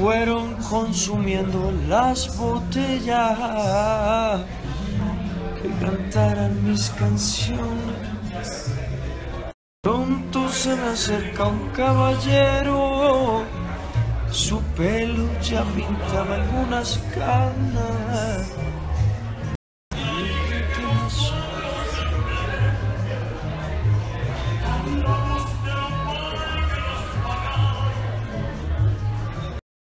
fueron consumiendo las botellas. Que cantaran mis canciones. Pronto se me acerca un caballero, su pelo ya pintaba algunas canas.